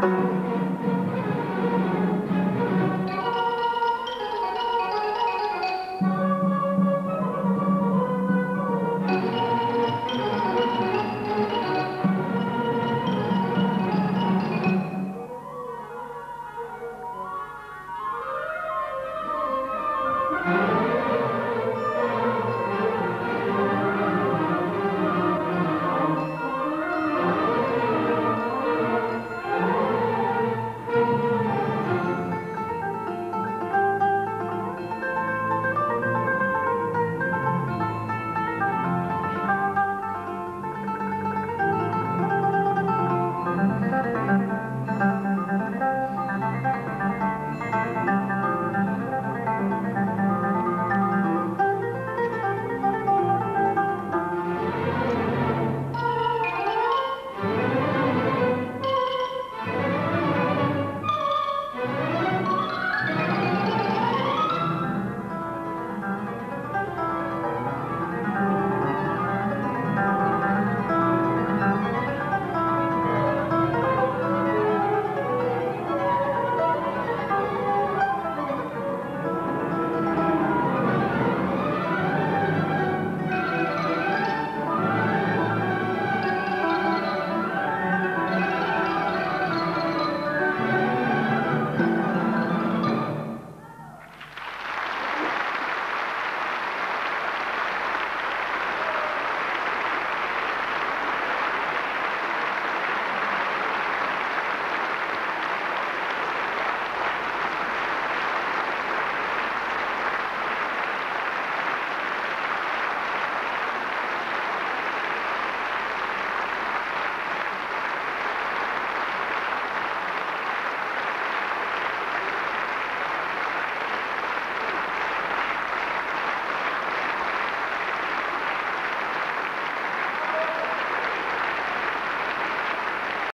Música